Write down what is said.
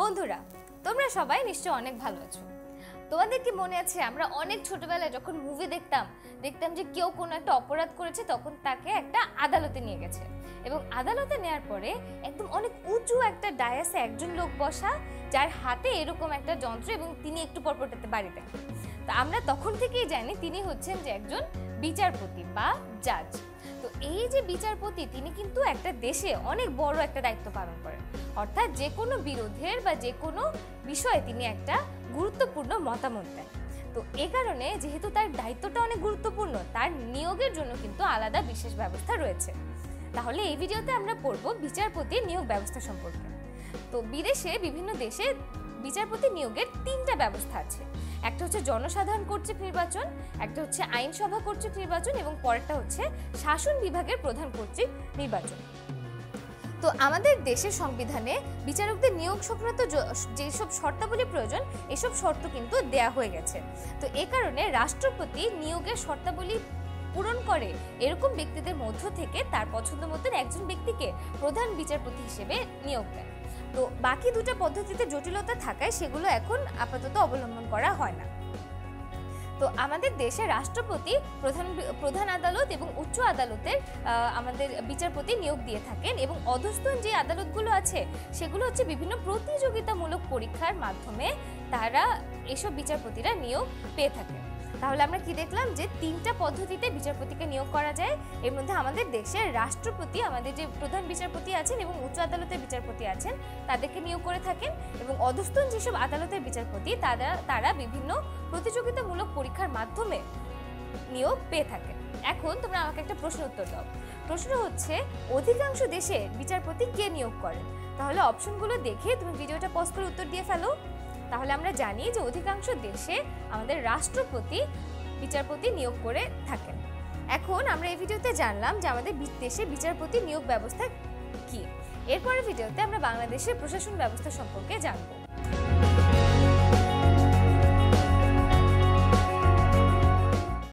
বন্ধুরা, তোমরা সবাই নিশ্চয় অনেক ভালো আছো। তোমাদের কি মনে আছে, আমরা অনেক ছোটবেলায় যখন মুভি দেখতাম দেখতাম যে কেউ কোনো একটা অপরাধ করেছে, তখন তাকে একটা আদালতে নিয়ে গেছে। এবং আদালতে নেয়ার পরে একদম অনেক উঁচু একটা ডায়াসে একজন লোক বসা, যার হাতে এরকম একটা যন্ত্র এবং তিনি একটু পরপরটাতে বাড়িতে তো আমরা তখন থেকেই জানি, তিনি হচ্ছেন যে একজন বিচারপতি বা জাজ। তো এই যে বিচারপতি, তিনি কিন্তু একটা দেশে অনেক বড় একটা দায়িত্ব পালন করেন। অর্থাৎ যে কোনো বিরোধের বা যে কোনো বিষয়ে তিনি একটা গুরুত্বপূর্ণ মতামত দেন। তো এ কারণে যেহেতু তার দায়িত্বটা অনেক গুরুত্বপূর্ণ, তার নিয়োগের জন্য কিন্তু আলাদা বিশেষ ব্যবস্থা রয়েছে। তাহলে এই ভিডিওতে আমরা পড়ব বিচারপতির নিয়োগ ব্যবস্থা সম্পর্কে। তো বিদেশে বিভিন্ন দেশে বিচারপতি নিয়োগের তিনটা ব্যবস্থা আছে। একটা হচ্ছে জনসাধারণ কর্তৃক নির্বাচন, একটা হচ্ছে আইনসভা কর্তৃক নির্বাচন এবং পরেরটা হচ্ছে শাসন বিভাগের প্রধান কর্তৃক নির্বাচন। তো আমাদের দেশের সংবিধানে বিচারকদের নিয়োগ সংক্রান্ত যেসব শর্তাবলী প্রয়োজন, এসব শর্ত কিন্তু দেয়া হয়ে গেছে। তো এ কারণে রাষ্ট্রপতি নিয়োগের শর্তাবলী পূরণ করে এরকম ব্যক্তিদের মধ্য থেকে তার পছন্দ মতন একজন ব্যক্তিকে প্রধান বিচারপতি হিসেবে নিয়োগ দেন। তো বাকি দুটো পদ্ধতিতে জটিলতা থাকায় সেগুলো এখন আপাতত অবলম্বন করা হয় না। তো আমাদের দেশে রাষ্ট্রপতি প্রধান প্রধান আদালত এবং উচ্চ আদালতের আমাদের বিচারপতি নিয়োগ দিয়ে থাকেন এবং অধস্তন যে আদালতগুলো আছে, সেগুলো হচ্ছে বিভিন্ন প্রতিযোগিতামূলক পরীক্ষার মাধ্যমে তারা এসব বিচারপতিরা নিয়োগ পেয়ে থাকেন। তাহলে আমরা কি দেখলাম যে তিনটা পদ্ধতিতে বিচারপতিকে নিয়োগ করা যায়? এর মধ্যে আমাদের দেশের রাষ্ট্রপতি, আমাদের যে প্রধান বিচারপতি আছেন এবং উচ্চ আদালতের বিচারপতি আছেন, তাদেরকে নিয়োগ করে থাকেন এবং অধস্তন যেসব আদালতের বিচারপতি, তারা তারা বিভিন্ন প্রতিযোগিতামূলক পরীক্ষার মাধ্যমে নিয়োগ পেয়ে থাকেন। এখন তোমরা আমাকে একটা প্রশ্ন উত্তর দাও। প্রশ্ন হচ্ছে, অধিকাংশ দেশে বিচারপতি কে নিয়োগ করে তাহলে অপশনগুলো দেখে তুমি ভিডিওটা পজ করে উত্তর দিয়ে ফেলো। তাহলে আমরা জানি যে অধিকাংশ দেশে আমাদের রাষ্ট্রপতি, বিচারপতি নিয়োগ করে থাকেন। এখন আমরা এই ভিডিওতে জানলাম যে আমাদের দেশে বিচারপতি নিয়োগ ব্যবস্থা কি। এরপরের ভিডিওতে আমরা বাংলাদেশের প্রশাসন ব্যবস্থা সম্পর্কে জানব।